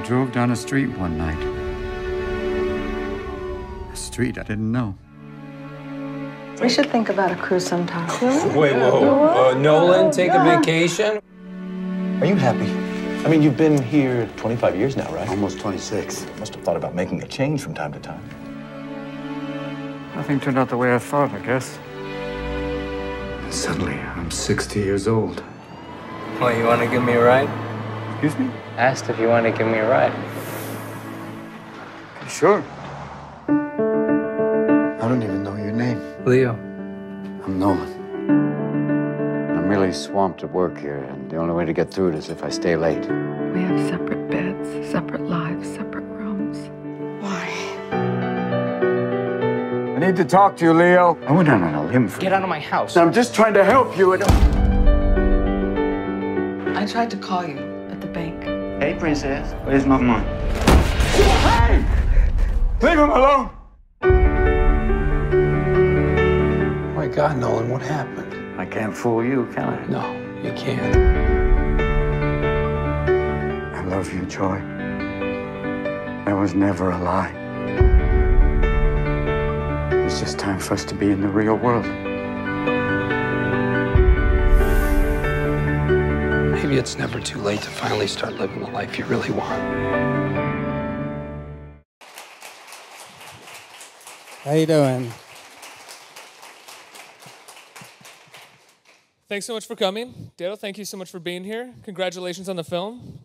I drove down a street one night. A street I didn't know. We should think about a cruise sometime. Wait, whoa. Uh, Nolan, take a vacation? Are you happy? I mean, you've been here 25 years now, right? Almost 26. Must have thought about making a change from time to time. Nothing turned out the way I thought, I guess. And suddenly, I'm 60 years old. What, you want to give me a ride? Excuse me? Asked if you want to give me a ride. Sure. I don't even know your name. Leo. I'm Nolan. I'm really swamped at work here, and the only way to get through it is if I stay late. We have separate beds, separate lives, separate rooms. Why? I need to talk to you, Leo. I went out on a limb for Get out of my house. I'm just trying to help you. And... I tried to call you at the bank. Hey, princess. Where's my money? Hey! Leave him alone! my God, Nolan, what happened? I can't fool you, can I? No, you can't. I love you, Joy. That was never a lie. It's just time for us to be in the real world. Maybe it's never too late to finally start living the life you really want. How you doing? Thanks so much for coming. Dale, thank you so much for being here. Congratulations on the film.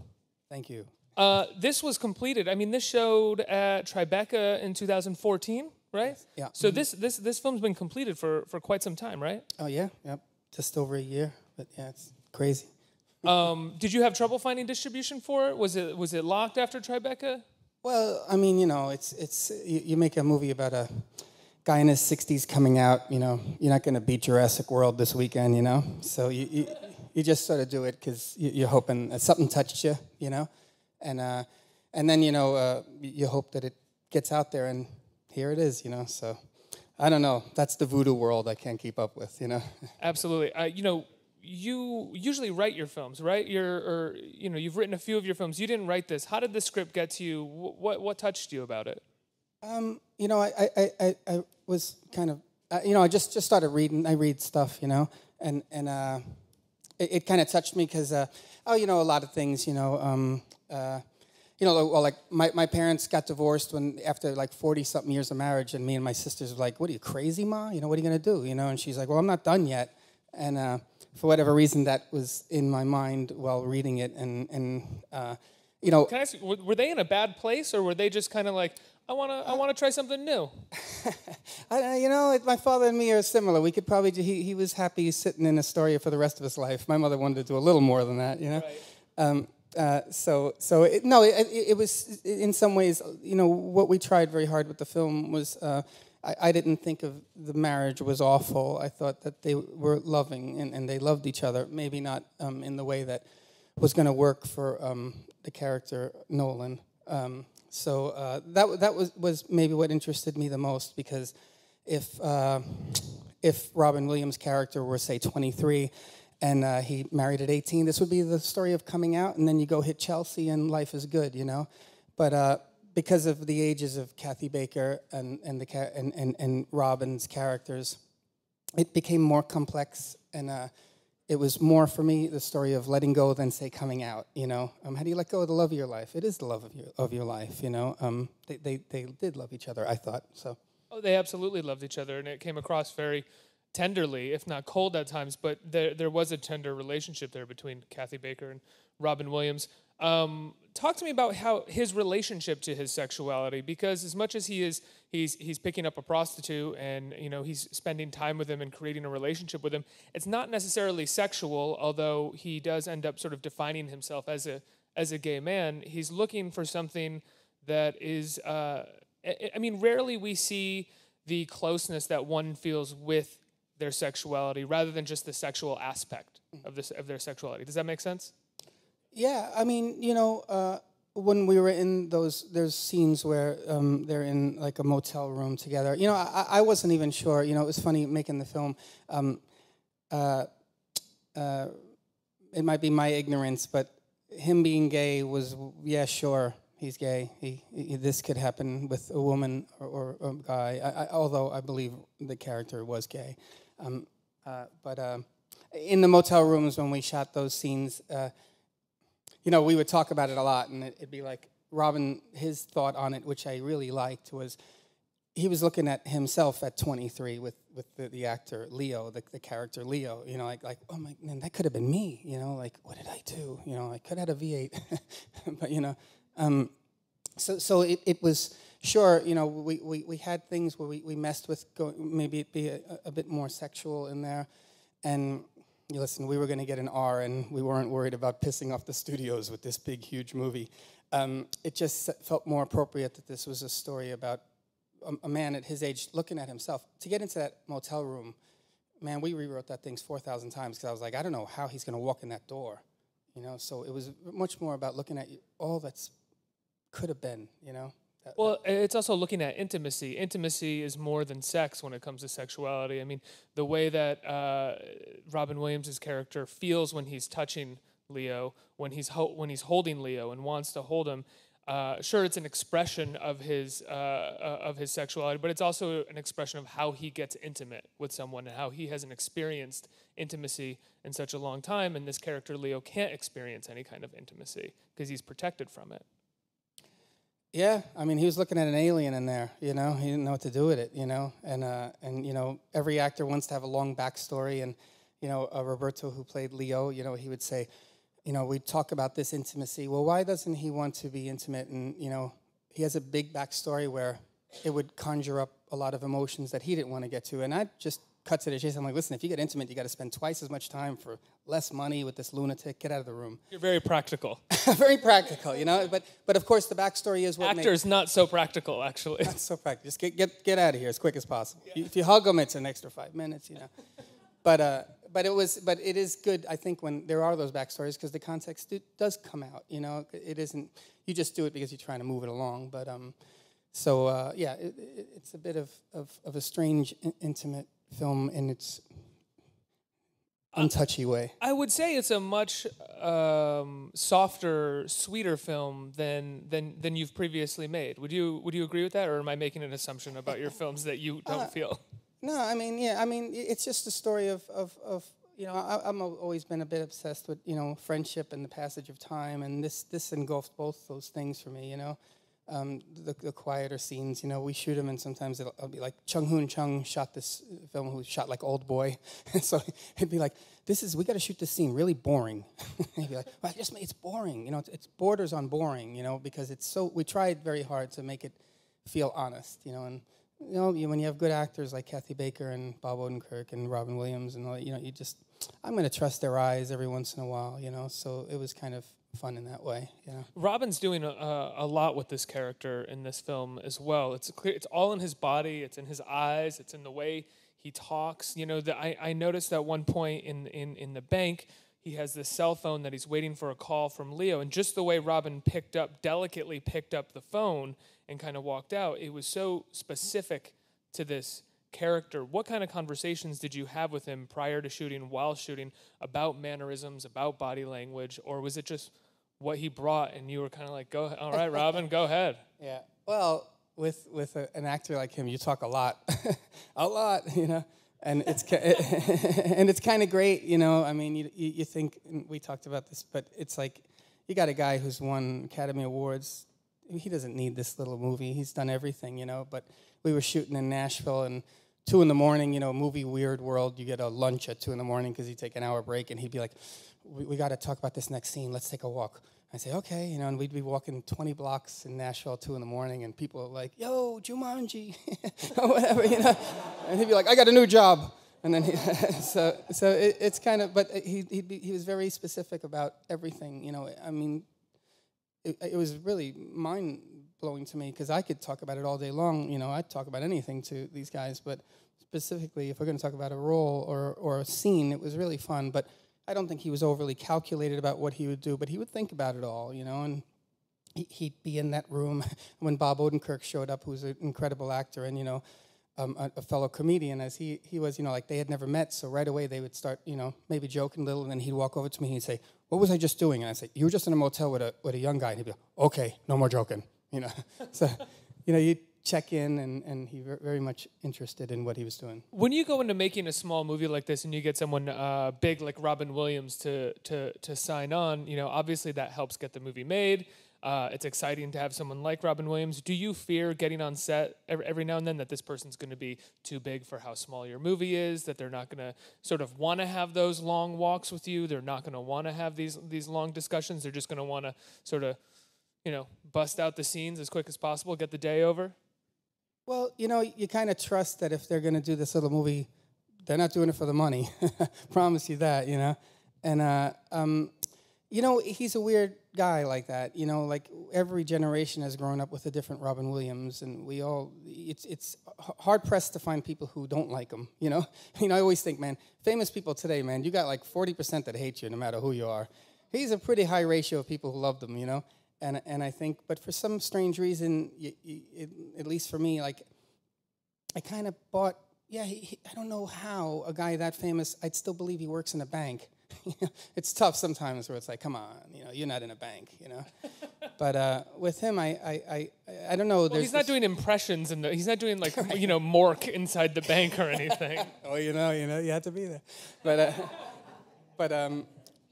Thank you. Uh, this was completed. I mean, this showed at Tribeca in 2014, right? Yeah. So this this this film's been completed for for quite some time, right? Oh yeah, yep. Just over a year, but yeah, it's crazy. Um, did you have trouble finding distribution for it? Was it was it locked after Tribeca? Well, I mean, you know, it's it's you, you make a movie about a guy in his 60s coming out. You know, you're not going to beat Jurassic World this weekend. You know, so you you, you just sort of do it because you, you're hoping that something touched you. You know, and uh, and then you know uh, you hope that it gets out there, and here it is. You know, so. I don't know. That's the voodoo world I can't keep up with, you know. Absolutely. Uh, you know, you usually write your films, right? You're, or you know, you've written a few of your films. You didn't write this. How did the script get to you? What what touched you about it? Um, you know, I, I, I, I- was kind of, uh, you know, I just, just started reading. I read stuff, you know, and and uh, it, it kind of touched me because, uh, oh, you know, a lot of things, you know, um, uh, you know, well, like my, my parents got divorced when after like forty something years of marriage, and me and my sisters were like, "What are you crazy, ma? You know, what are you gonna do?" You know, and she's like, "Well, I'm not done yet," and uh, for whatever reason, that was in my mind while reading it, and and uh, you know, Can I ask, were, were they in a bad place, or were they just kind of like, I wanna I wanna try something new? I, you know, it, my father and me are similar. We could probably, he, he was happy sitting in Astoria for the rest of his life. My mother wanted to do a little more than that, you know? Um, uh, so, so it, no, it, it, it was in some ways, you know, what we tried very hard with the film was uh, I, I didn't think of the marriage was awful. I thought that they were loving and, and they loved each other, maybe not um, in the way that was going to work for um, the character Nolan. Um, so uh, that that was was maybe what interested me the most because if uh, if Robin Williams' character were say 23 and uh, he married at 18, this would be the story of coming out, and then you go hit Chelsea and life is good, you know. But uh, because of the ages of Kathy Baker and and the and, and and Robin's characters, it became more complex and uh, it was more for me the story of letting go than say coming out you know um, how do you let go of the love of your life it is the love of your, of your life you know um, they, they, they did love each other i thought so Oh, they absolutely loved each other, and it came across very tenderly, if not cold at times. But there, there was a tender relationship there between Kathy Baker and Robin Williams. Um, talk to me about how his relationship to his sexuality, because as much as he is, he's he's picking up a prostitute, and you know he's spending time with him and creating a relationship with him. It's not necessarily sexual, although he does end up sort of defining himself as a as a gay man. He's looking for something that is. Uh, I- mean, rarely we see the closeness that one feels with their sexuality rather than just the sexual aspect of this of their sexuality. Does that make sense? Yeah i mean you know uh, when we were in those there's scenes where um, they're in like a motel room together you know I, I wasn't even sure you know it was funny making the film um, uh, uh, it might be my ignorance but him being gay was yeah sure he's gay. He, he this could happen with a woman or, or a guy. I, I, although I believe the character was gay, um, uh, but uh, in the motel rooms when we shot those scenes, uh, you know, we would talk about it a lot, and it, it'd be like Robin. His thought on it, which I really liked, was he was looking at himself at 23 with, with the, the actor Leo, the, the character Leo. You know, like like oh my man, that could have been me. You know, like what did I do? You know, I could have had a V8, but you know, um, so so it, it was sure. You know, we, we, we had things where we, we messed with go, maybe it be a, a bit more sexual in there, and listen, we were going to get an R, and we weren't worried about pissing off the studios with this big, huge movie. Um, it just felt more appropriate that this was a story about a, a, man at his age looking at himself. To get into that motel room, man, we rewrote that thing 4,000 times because I was like, I don't know how he's going to walk in that door. You know, so it was much more about looking at you, all that's could have been, you know. Well, it's also looking at intimacy. Intimacy is more than sex when it comes to sexuality. I mean, the way that uh, Robin Williams' character feels when he's touching Leo, when he's ho- when he's holding Leo and wants to hold him. Uh, sure, it's an expression of his uh, uh, of his sexuality, but it's also an expression of how he gets intimate with someone and how he hasn't experienced intimacy in such a long time. And this character Leo can't experience any kind of intimacy because he's protected from it. Yeah, I mean, he was looking at an alien in there. You know, he didn't know what to do with it. You know, and uh, and you know, every actor wants to have a long backstory. And you know, uh, Roberto, who played Leo, you know, he would say, you know, we talk about this intimacy. Well, why doesn't he want to be intimate? And you know, he has a big backstory where it would conjure up a lot of emotions that he didn't want to get to. And I just cut to the chase. I'm like, listen, if you get intimate, you got to spend twice as much time for less money with this lunatic. Get out of the room. You're very practical. very practical, you know. But but of course, the backstory is what actors not so practical, actually. Not so practical. Just get get get out of here as quick as possible. Yeah. If you hug them, it's an extra five minutes, you know. but uh, but it was but it is good, I think, when there are those backstories because the context does come out. You know, it isn't you just do it because you're trying to move it along, but um. So uh, yeah, it, it, it's a bit of, of, of a strange, in, intimate film in its untouchy way. I would say it's a much um, softer, sweeter film than than than you've previously made. Would you would you agree with that, or am I making an assumption about your films that you don't uh, feel? No, I mean, yeah, I mean, it's just a story of of, of you know, I, am always been a bit obsessed with you know friendship and the passage of time, and this this engulfs both those things for me. You know, um, the, the, quieter scenes. You know, we shoot them, and sometimes it'll, it'll be like Chung Hoon Chung shot this film, who shot like Old Boy, so it'd be like, "This is we got to shoot this scene really boring." he'd be like, well, "I just it's boring." You know, it's, it's, borders on boring. You know, because it's so we tried very hard to make it feel honest. You know, and you know you when you have good actors like Kathy Baker and Bob Odenkirk and Robin Williams and all, you know, you just I'm going to trust their eyes every once in a while. You know, so it was kind of fun in that way. Yeah. Robin's doing a, a, lot with this character in this film as well. It's clear. It's all in his body. It's in his eyes. It's in the way he talks. You know, the, I I noticed at one point in in in the bank. He has this cell phone that he's waiting for a call from Leo, and just the way Robin picked up, delicately picked up the phone and kind of walked out, it was so specific to this character. What kind of conversations did you have with him prior to shooting, while shooting, about mannerisms, about body language, or was it just what he brought, and you were kind of like, "Go, all right, Robin, go ahead." Yeah. Well, with with a, an actor like him, you talk a lot, a lot, you know, and it's and it's kind of great, you know. I mean, you, you, think we talked about this, but it's like you got a guy who's won Academy Awards. He doesn't need this little movie. He's done everything, you know. But we were shooting in Nashville, and two in the morning, you know, movie Weird World, you get a lunch at two in the morning because you take an hour break, and he'd be like, we, we got to talk about this next scene. Let's take a walk. I say, okay, you know, and we'd be walking 20 blocks in Nashville, two in the morning, and people are like, yo, Jumanji, or whatever, you know. And he'd be like, I got a new job. And then, he, so, so it, it's kind of, but he, he, he was very specific about everything, you know. I mean, it, it was really mind blowing to me because I could talk about it all day long, you know, I'd talk about anything to these guys, but specifically, if we're going to talk about a role or, or a scene, it was really fun. But I don't think he was overly calculated about what he would do, but he would think about it all, you know, and he'd be in that room when Bob Odenkirk showed up, who's an incredible actor, and you know, um, a, a fellow comedian as he he was. You know, like they had never met, so right away they would start, you know, maybe joking a little, and then he'd walk over to me and he'd say, "What was I just doing?" And I'd say, "You were just in a motel with a with a young guy." And he'd be, like, "Okay, no more joking." You know, so you know you check in, and and he ver- very much interested in what he was doing. When you go into making a small movie like this and you get someone uh, big like Robin Williams to, to, to sign on, you know, obviously that helps get the movie made. Uh, it's exciting to have someone like Robin Williams. Do you fear getting on set every, every now and then that this person's going to be too big for how small your movie is? That they're not going to sort of want to have those long walks with you? They're not going to want to have these these long discussions. They're just going to want to sort of, you know, bust out the scenes as quick as possible, get the day over. Well, you know, you kind of trust that if they're going to do this little movie, they're not doing it for the money. Promise you that, you know. And uh, um, you know, he's a weird guy like that. You know, like every generation has grown up with a different Robin Williams, and we all it's it's hard pressed to find people who don't like him. You know, you know, I always think, man, famous people today, man, you got like forty percent that hate you, no matter who you are. He's a pretty high ratio of people who love him. You know, and and I think, but for some strange reason, y y it, at least for me, like I kind of bought. Yeah, he, he, I don't know how a guy that famous. I'd still believe he works in a bank. it's tough sometimes where it's like, come on, you know, you're not in a bank, you know. but uh, with him, I, I, I, I don't know. Well, he's not doing impressions and he's not doing like you know Mork inside the bank or anything. Oh, you know, you know, you have to be there. But, uh, but um,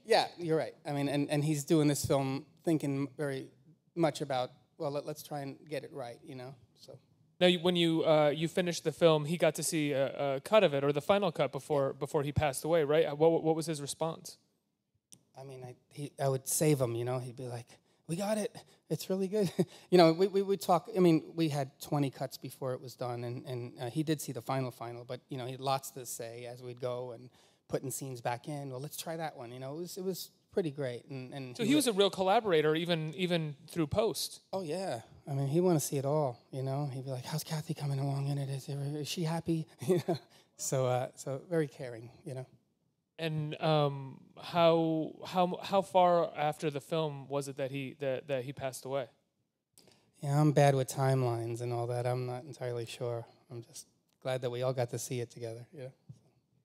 yeah, you're right. I mean, and, and he's doing this film thinking very much about, well, let, let's try and get it right, you know. So Now, when you uh, you finished the film, he got to see a, a cut of it or the final cut before before he passed away, right? What what was his response? I mean, I, he, I would save him, you know. He'd be like, "We got it. It's really good." you know, we, we would talk. I mean, we had 20 cuts before it was done, and, and uh, he did see the final final, but you know, he had lots to say as we'd go and putting scenes back in. Well, let's try that one. You know, it was it was pretty great. And, and So he was a real collaborator, even even through post. Oh yeah. I mean, he want to see it all. You know, he'd be like, "How's Kathy coming along in it? Is, is she happy?" You know. So, uh, so very caring. You know. And um, how how how far after the film was it that he that, that he passed away? Yeah, I'm bad with timelines and all that. I'm not entirely sure. I'm just glad that we all got to see it together. Yeah.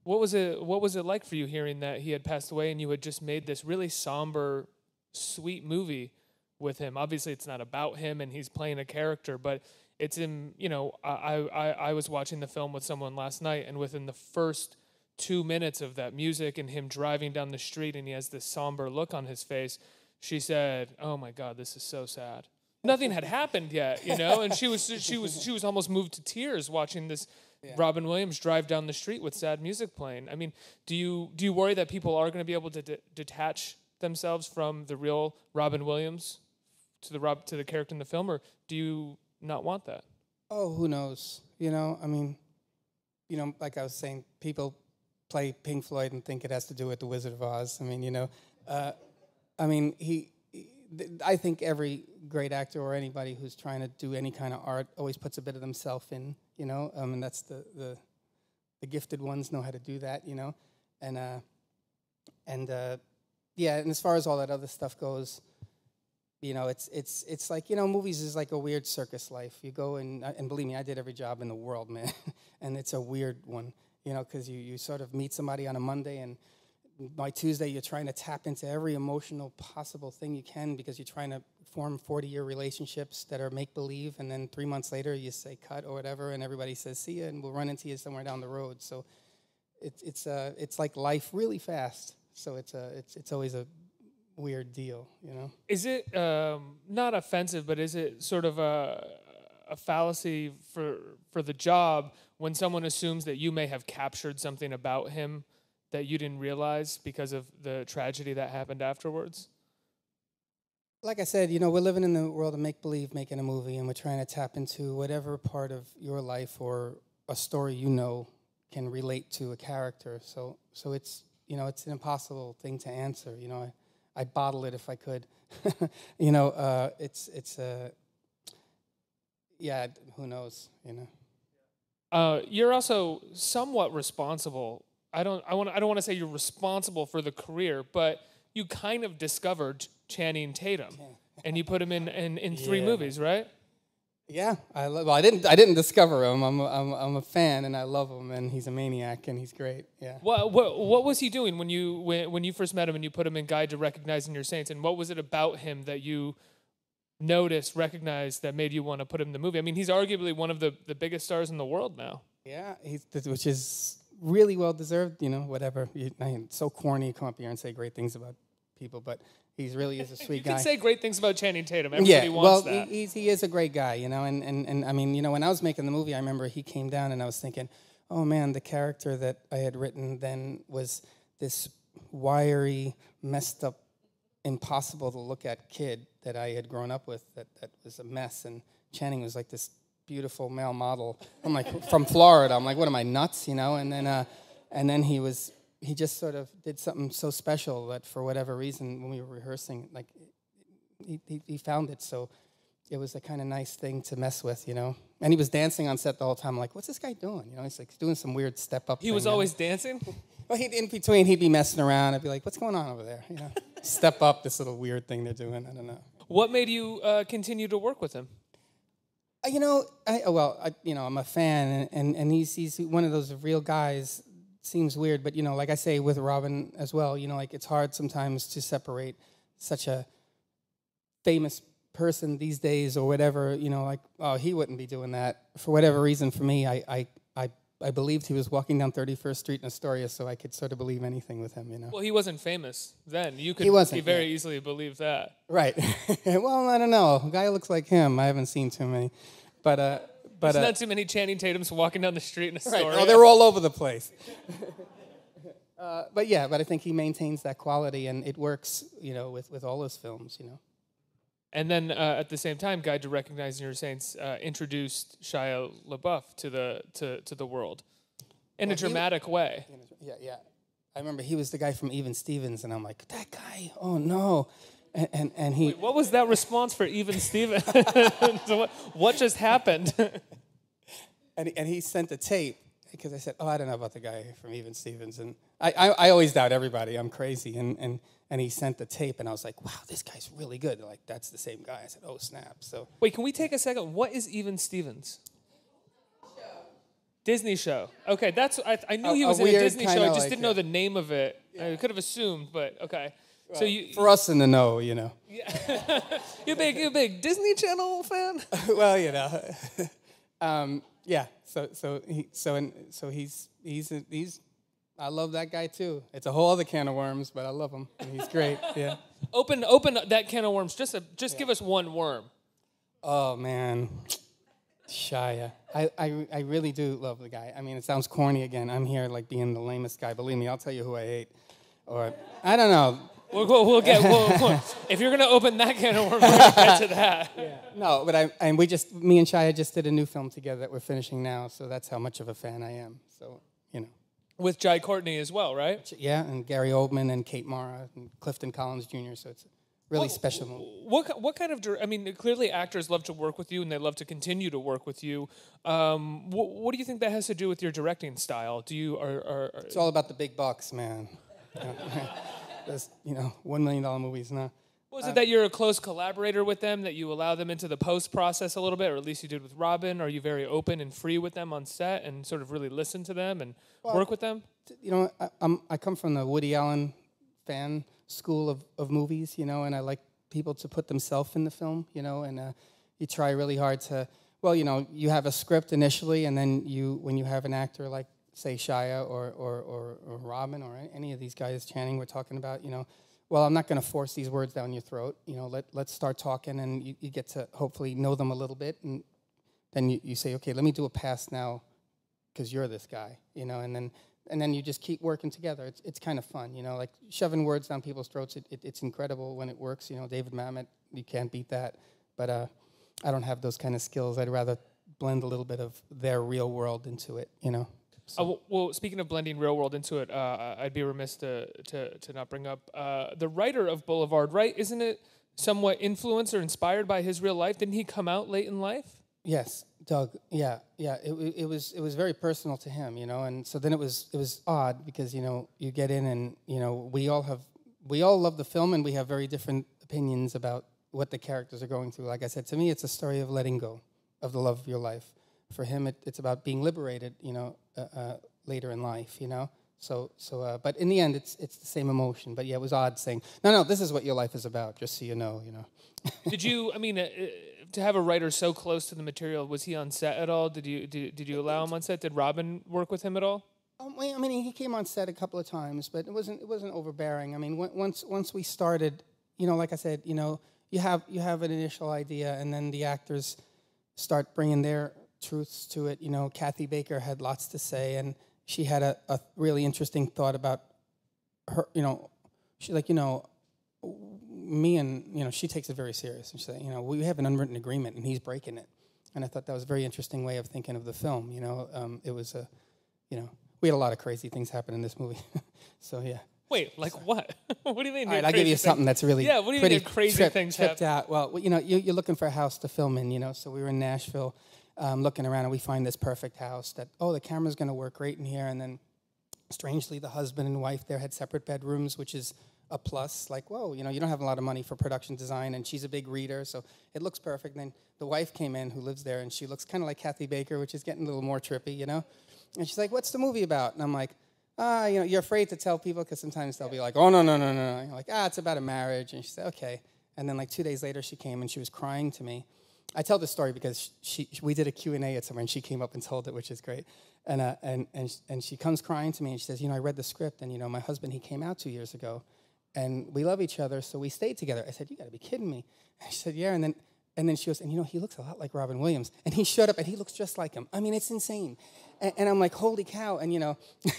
What was it What was it like for you hearing that he had passed away and you had just made this really somber, sweet movie with him? Obviously, it's not about him and he's playing a character, but it's in. You know, I I I was watching the film with someone last night, and within the first two minutes of that music and him driving down the street and he has this somber look on his face, she said, "Oh my God, this is so sad." Nothing had happened yet, you know, and she was she was she was almost moved to tears watching this Robin Williams drive down the street with sad music playing. I mean, do you do you worry that people are going to be able to de- detach themselves from the real Robin Williams to the Rob to the character in the film, or do you not want that? Oh, who knows? You know, I mean, you know, like I was saying, people play Pink Floyd and think it has to do with the Wizard of Oz. I mean, you know, uh, I mean, he, I think every great actor or anybody who's trying to do any kind of art always puts a bit of themselves in. You know, um, and that's the the the gifted ones know how to do that. You know, and uh, and uh, yeah, and as far as all that other stuff goes, you know, it's it's it's like you know, movies is like a weird circus life. You go and uh, and believe me, I did every job in the world, man, and it's a weird one, you know, because you you sort of meet somebody on a Monday and by Tuesday you're trying to tap into every emotional possible thing you can because you're trying to form 40 year relationships that are make believe, and then three months later you say cut or whatever, and everybody says see ya, and we'll run into you somewhere down the road. So it's it's uh it's like life really fast. So it's a it's it's always a weird deal, you know. Is it um, not offensive, but is it sort of a, a fallacy for for the job when someone assumes that you may have captured something about him that you didn't realize because of the tragedy that happened afterwards? Like I said, you know, we're living in the world of make believe, making a movie, and we're trying to tap into whatever part of your life or a story you know can relate to a character. So, so it's you know, it's an impossible thing to answer. You know, I, I'd bottle it if I could. you know, uh, it's it's uh, yeah, who knows? You know. Uh, you're also somewhat responsible. I don't. I want. I don't want to say you're responsible for the career, but you kind of discovered Channing Tatum, and you put him in in, in three Yeah. movies, right? Yeah, I love. Well, I didn't. I didn't discover him. I'm. A, I'm. I'm a fan, and I love him, and he's a maniac, and he's great. Yeah. What, what what was he doing when you when, when you first met him and you put him in Guide to Recognizing Your Saints? And what was it about him that you noticed, recognized, that made you want to put him in the movie? I mean, he's arguably one of the, the biggest stars in the world now. Yeah, he's which is really well deserved. You know, whatever. You, I mean, so corny. Come up here and say great things about people, but he's really is a sweet you guy. You can say great things about Channing Tatum. Everybody yeah, wants well, that. He, he is a great guy, you know, and, and, and I mean, you know, when I was making the movie, I remember he came down and I was thinking, oh man, the character that I had written then was this wiry, messed up, impossible to look at kid that I had grown up with that, that was a mess. And Channing was like this beautiful male model. I'm like, from Florida. I'm like, what am I, nuts, you know? And then, uh, and then he was he just sort of did something so special that for whatever reason when we were rehearsing like he, he, he found it so it was a kind of nice thing to mess with you know and he was dancing on set the whole time like what's this guy doing you know he's like doing some weird step up he was thing, you know? always dancing. well he, in between he'd be messing around i'd be like what's going on over there you know step up this little weird thing they're doing i don't know What made you uh, continue to work with him? Uh, you know, I, uh, well, I, you know, I'm a fan, and, and, he's he's one of those real guys. Seems weird, but you know, like I say with Robin as well, you know, like it's hard sometimes to separate such a famous person these days or whatever. You know, like oh, he wouldn't be doing that for whatever reason. For me, I I I, believed he was walking down 31st Street in Astoria, so I could sort of believe anything with him. You know, Well, he wasn't famous then. You could He wasn't, very yeah. easily believe that. right? well, I don't know. A guy looks like him, I haven't seen too many, but uh, but There's uh, not too many Channing Tatum's walking down the street in Astoria. Right. Oh, they're all over the place. uh, but yeah, but I think he maintains that quality, and it works, you know, with, with all his films, you know. And then uh, at the same time, Guide to Recognizing Your Saints uh, introduced Shia LaBeouf to the to, to the world in a Well, dramatic way. Yeah, yeah. I remember he was the guy from Even Stevens, and I'm like, that guy. Oh no, and and, and he. What was that response for Even Stevens? so what, what just happened? and, and he sent a tape because I said, "Oh, I don't know about the guy from Even Stevens," and I, I, I always doubt everybody. I'm crazy, and, and and he sent the tape, and I was like, "Wow, this guy's really good." They're like, "That's the same guy." I said, "Oh, snap!" So Wait, can we take a second? What is Even Stevens? Disney show. Okay, that's I, I knew A- he was in a Disney show. I just like didn't know it. the name of it. I could have assumed, but okay. so you for us in the know, you know. you big you big Disney Channel fan? well, you know, um, yeah. So so he so and so he's he's he's. I love that guy too. It's a whole other can of worms, but I love him. and He's great. Yeah. open open that can of worms. Just a, just give us one worm. Oh man, Shia. I, I I really do love the guy. I mean, it sounds corny again. I'm here like being the lamest guy. Believe me, I'll tell you who I hate. Or I don't know. We'll, we'll, we'll get. We'll, we'll- if you're gonna open that can of worms, gonna get to that. No, but I and we just me and Shia just did a new film together that we're finishing now. So that's how much of a fan I am. So you know. With Jai Courtney as well, right? Yeah, and Gary Oldman and Kate Mara and Clifton Collins Jr. So it's really special movie. What what kind of? I mean, clearly actors love to work with you, and they love to continue to work with you. Um, what, what do you think that has to do with your directing style? Do you are, are, are It's all about the big bucks, man. There's you know one million dollar movies now. was it that you're a close collaborator with them, that you allow them into the post process a little bit, or at least you did with Robin? Are you very open and free with them on set, and sort of really listen to them and work with them? You know, I, I'm I come from the Woody Allen fan school of, of movies, you know, and I like people to put themselves in the film, you know, and uh, you try really hard to. Well, you know, you have a script initially, and then you when you have an actor like say Shia or or, or, or Robin or any of these guys Channing, we're talking about, you know. Well, I'm not going to force these words down your throat. You know, let let's start talking, and you, you get to hopefully know them a little bit, and then you, you say, okay, let me do a pass now because you're this guy, you know, and then and then you just keep working together. It's it's kind of fun, you know, like shoving words down people's throats. It, it, it's incredible when it works. You know, David Mamet, you can't beat that. But uh, I don't have those kind of skills. I'd rather blend a little bit of their real world into it, you know. Uh, w- well, speaking of blending real world into it, uh, I'd be remiss to, to, to not bring up uh, the writer of Boulevard, right? Isn't it somewhat influenced or inspired by his real life? Didn't he come out late in life? Yes, Doug. Yeah, yeah. It, it was it was very personal to him, you know, and so then it was it was odd because you know you get in and you know we all have we all love the film and we have very different opinions about what the characters are going through. Like I said, to me, it's a story of letting go, of the love of your life. For him, it, it's about being liberated, you know, uh, uh, later in life, you know. So, so, uh, but in the end, it's it's the same emotion. But yeah, it was odd saying, no, no, this is what your life is about, just so you know, you know. did you? I mean, uh, uh, to have a writer so close to the material, was he on set at all? Did you did, did you allow him on set? Did Robin work with him at all? Um, I mean, he came on set a couple of times, but it wasn't it wasn't overbearing. I mean, once once we started, you know, like I said, you know, you have you have an initial idea, and then the actors start bringing their truths to it. You know, Kathy Baker had lots to say, and she had a, a really interesting thought about her. You know, she's like, you know, me and you know, she takes it very serious, and she said, you know, we have an unwritten agreement, and he's breaking it. And I thought that was a very interesting way of thinking of the film. You know, um, it was a, you know, we had a lot of crazy things happen in this movie. so yeah. Wait, like what? what do you mean? All right, I'll give you something that's really yeah. What do you mean crazy things tripped happen? out? Well, you know, you, are looking for a house to film in, you know. So we were in Nashville, um, looking around, and we find this perfect house. That oh, the camera's going to work great in here. And then, strangely, the husband and wife there had separate bedrooms, which is a plus. Like, whoa, you know, you don't have a lot of money for production design, and she's a big reader, so it looks perfect. And then the wife came in, who lives there, and she looks kind of like Kathy Baker, which is getting a little more trippy, you know. And she's like, "What's the movie about?" And I'm like ah, you know, you're afraid to tell people because sometimes they'll be like, oh, no, no, no, no. Like, ah, it's about a marriage. And she said, okay. And then like two days later, she came and she was crying to me. I tell this story because she, she we did a Q&A at somewhere and she came up and told it, which is great. And, uh, and, and, and she comes crying to me and she says, you know, I read the script and, you know, my husband, he came out two years ago and we love each other, so we stayed together. I said, you got to be kidding me. And she said, yeah. And then, and then she goes, and you know, he looks a lot like Robin Williams. And he showed up and he looks just like him. I mean, it's insane. And, and I'm like, holy cow. And, you know,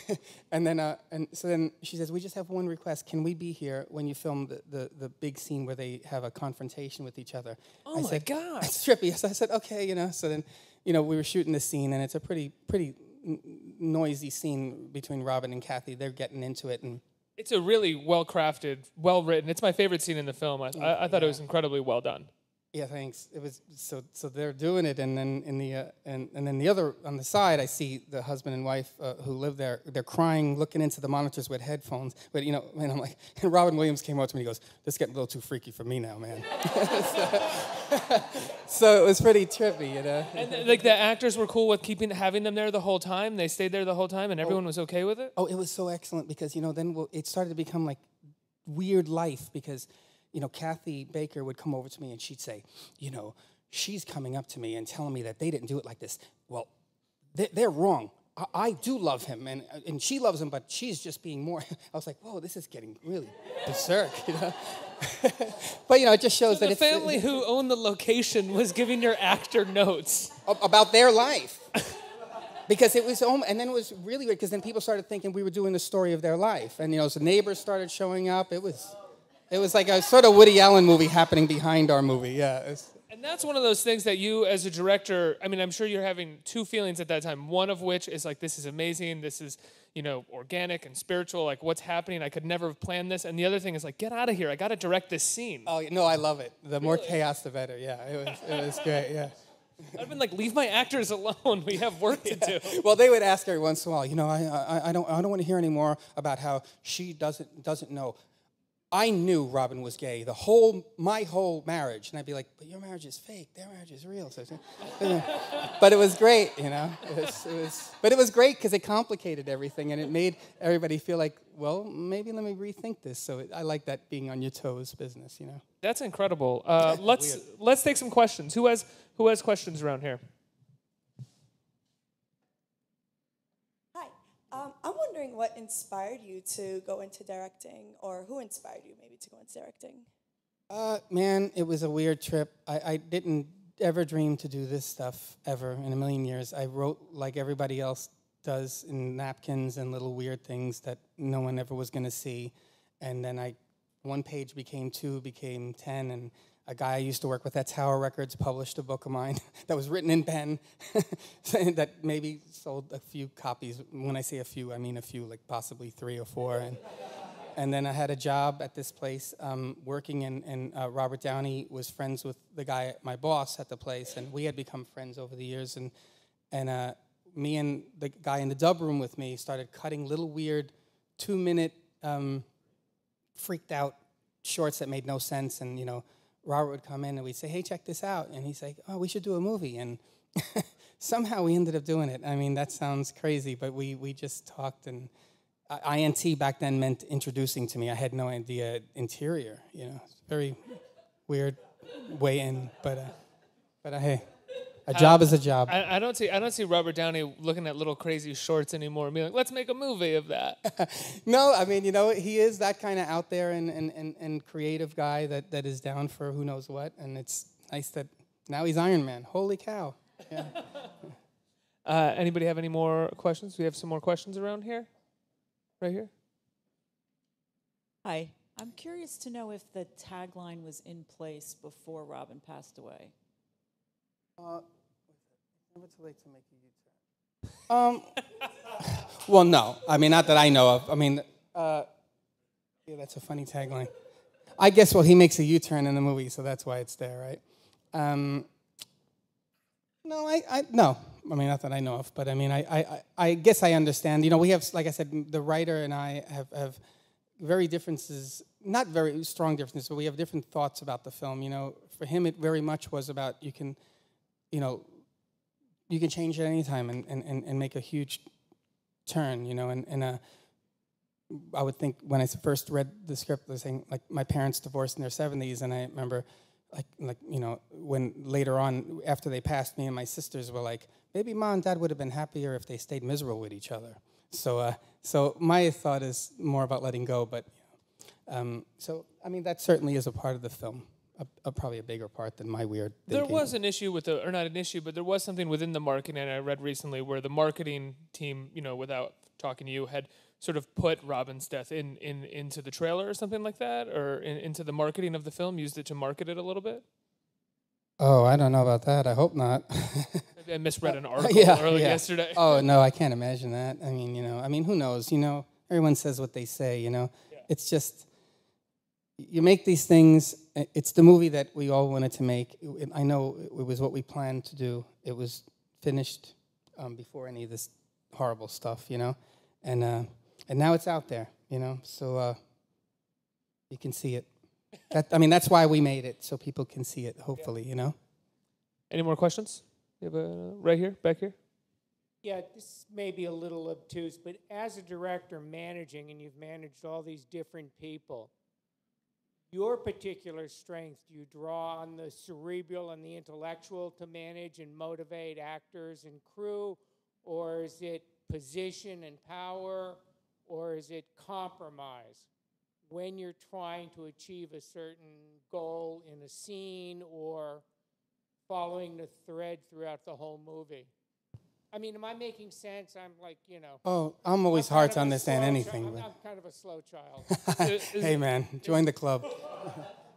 and then, uh, and so then she says, we just have one request. Can we be here when you film the, the, the big scene where they have a confrontation with each other? Oh I my said, God. It's trippy. So I said, okay, you know. So then, you know, we were shooting this scene and it's a pretty, pretty n- noisy scene between Robin and Kathy. They're getting into it and, It's a really well crafted, well written. It's my favorite scene in the film. I, I, I thought it was incredibly well done. Yeah, thanks. It was so so they're doing it, and then in the uh, and and then the other on the side, I see the husband and wife uh, who live there. They're crying, looking into the monitors with headphones. But you know, and I'm like, and Robin Williams came up to me. He goes, "This is getting a little too freaky for me now, man." so, so, it was pretty trippy, you know. And like the actors were cool with keeping having them there the whole time. They stayed there the whole time, and everyone was okay with it. Oh, it was so excellent because you know then we'll, it started to become like weird life because you know, Kathy Baker would come over to me and she'd say, you know, she's coming up to me and telling me that they didn't do it like this. Well, they're, they're wrong. I, I, do love him, and, uh, and she loves him, but she's just being more. I was like, whoa, this is getting really berserk, you know? but, you know, it just shows so that the uh, family who owned the location was giving your actor notes about their life. because it was and then it was really weird because then people started thinking we were doing the story of their life, and you know, so neighbors started showing up. It was, it was like a sort of Woody Allen movie happening behind our movie. Yeah. And that's one of those things that you, as a director, I mean, I'm sure you're having two feelings at that time. One of which is like, this is amazing. This is, you know, organic and spiritual. Like, what's happening? I could never have planned this. And the other thing is like, get out of here. I got to direct this scene. Oh no, I love it. The more chaos, the better. Yeah, it was, it was great. Yeah. I've been like, leave my actors alone. We have work to do. Well, they would ask every once in a while, you know, I, I, I don't, I don't want to hear anymore about how she doesn't, doesn't know. I knew Robin was gay the whole my whole marriage, and I'd be like, "But your marriage is fake. Their marriage is real." So, but it was great, you know. It was, it was but it was great because it complicated everything, and it made everybody feel like, well, maybe let me rethink this. So it, I like that being on your toes business, you know. That's incredible. Uh, let's let's take some questions. Who has who has questions around here? Um, I'm wondering what inspired you to go into directing, or who inspired you maybe to go into directing? Uh, man, it was a weird trip. I, I didn't ever dream to do this stuff ever in a million years. I wrote like everybody else does in napkins and little weird things that no one ever was going to see. And then I, one page became two, became ten, and a guy I used to work with at Tower Records published a book of mine that was written in pen that maybe sold a few copies. When I say a few, I mean a few, like possibly three or four. And, and then I had a job at this place um, working, and, and uh, Robert Downey was friends with the guy, my boss at the place, and we had become friends over the years. And, and uh, me and the guy in the dub room with me started cutting little weird two minute um, freaked out shorts that made no sense and, you know, Robert would come in and we'd say, "Hey, check this out," and he's like, "Oh, we should do a movie." And somehow we ended up doing it. I mean, that sounds crazy, but we we just talked and. I- INT back then meant introducing to me. I had no idea interior. You know, it's very weird way in, but uh, but uh, hey, a job is a job. I, I don't see I don't see Robert Downey looking at little crazy shorts anymore and being like, let's make a movie of that. No, I mean, you know, he is that kind of out there and, and, and, and creative guy that, that is down for who knows what. And it's nice that now he's Iron Man. Holy cow. Yeah. Uh, anybody have any more questions? We have some more questions around here. Right here. Hi. I'm curious to know if the tagline was in place before Robin passed away. Uh, never too late to make a U-turn. Um, well, no. I mean, not that I know of. I mean, uh, yeah, that's a funny tagline. I guess, well, he makes a U-turn in the movie, so that's why it's there, right? Um, no, I, I, no. I mean, not that I know of, but I mean, I, I, I- guess I understand. You know, we have, like I said, the writer and I have, have very differences, not very strong differences, but we have different thoughts about the film. You know, for him, it very much was about you can, you know, you can change at any time and, and, and, and make a huge turn, you know, and, and uh, I would think when I first read the script, they're saying, like, my parents divorced in their 70s, and I remember, like, like you know, when later on, after they passed, me and my sisters were like, maybe mom and dad would have been happier if they stayed miserable with each other. So, uh, so my thought is more about letting go, but, um, so, I mean, that certainly is a part of the film, a, a, probably a bigger part than my weird There was an issue with the, or not an issue, but there was something within the marketing and I read recently where the marketing team, you know, without talking to you, had sort of put Robin's death in, in into the trailer or something like that, or in, into the marketing of the film, used it to market it a little bit. Oh, I don't know about that. I hope not. I misread an uh, article yeah, early yeah. yesterday. Oh no, I can't imagine that. I mean, you know, I mean, who knows? You know, everyone says what they say. You know, it's just you make these things. I- It's the movie that we all wanted to make. I know it was what we planned to do. It was finished um, before any of this horrible stuff. You know, and uh, and now it's out there. You know, so uh, you can see it. That, I mean, that's why we made it, so people can see it. Hopefully, you know. Any more questions? You have a, right here, back here. Yeah, this may be a little obtuse, but as a director managing, and you've managed all these different people, your particular strength, do you draw on the cerebral and the intellectual to manage and motivate actors and crew, or is it position and power, or is it compromise? When you're trying to achieve a certain goal in a scene or following the thread throughout the whole movie. I mean, am I making sense? I'm like, you know. Oh, I'm always I'm hard to understand anything. chi- but- I'm, I'm kind of a slow child. hey man, join the club.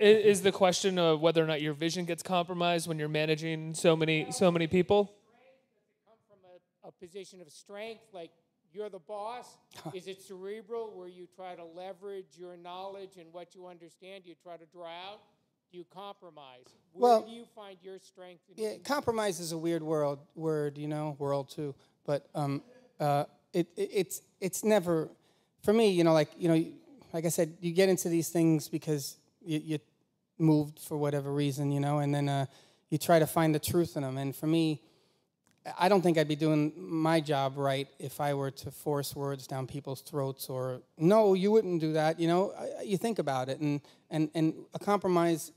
I- Is the question of whether or not your vision gets compromised when you're managing so many so many people? come from a, a position of strength, like you're the boss? Is it cerebral, where you try to leverage your knowledge and what you understand? You try to draw out? Do you compromise? Where Well, do you find your strength? In, Yeah, compromise is a weird world word, you know, world too. But um, uh, it, it it's it's never for me. You know, like you know, like I said, you get into these things because you, you moved for whatever reason, you know, and then uh, you try to find the truth in them. And for me, I don't think I'd be doing my job right if I were to force words down people's throats or no, you wouldn't do that. You know, you think about it, and and and a compromise,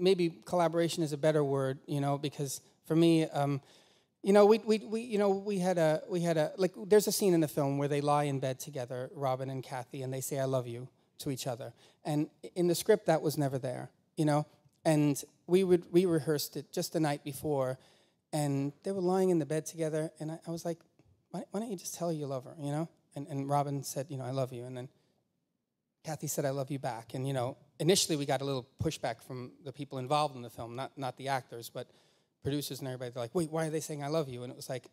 maybe collaboration is a better word. You know, because for me, um, you know, we, we, we you know we had a we had a like there's a scene in the film where they lie in bed together, Robin and Kathy, and they say I love you to each other, and in the script that was never there. You know, and we would we rehearsed it just the night before and they were lying in the bed together and i, I was like why, why, don't you just tell her you love her you know and, and robin said you know i love you and then kathy said i love you back and you know initially we got a little pushback from the people involved in the film not, not the actors but producers and everybody they're like wait why are they saying i love you and it was like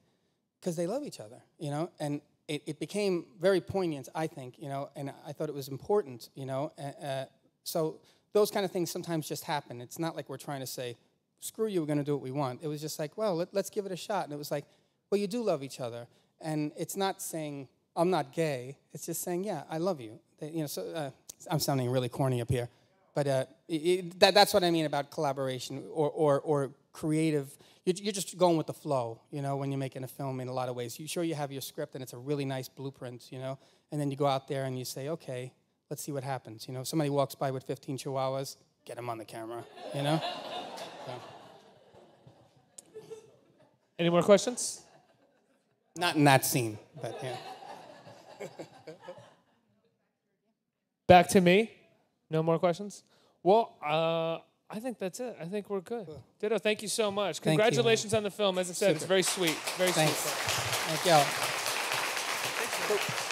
because they love each other you know and it, it became very poignant i think you know and i thought it was important you know uh, uh, so those kind of things sometimes just happen it's not like we're trying to say screw you, we're going to do what we want. It was just like, well, let, us give it a shot. And it was like, well, you do love each other. And it's not saying, I'm not gay. It's just saying, yeah, I love you. They- you know, so uh, I'm sounding really corny up here. But uh, it, it, that, that's what I mean about collaboration or, or, or creative. You're, you're just going with the flow, you know, when you're making a film in a lot of ways. You sure you have your script and it's a really nice blueprint, you know, and then you go out there and you say, okay, let's see what happens. You know, somebody walks by with 15 chihuahuas, get them on the camera, you know. So, Any more questions? not in that scene, but yeah. Back to me. No more questions? Well, uh, I think that's it. I think we're good. Dito, thank you so much. Thank you. Congratulations on the film. As I said, it's very sweet. Very Thanks. sweet. Thank you.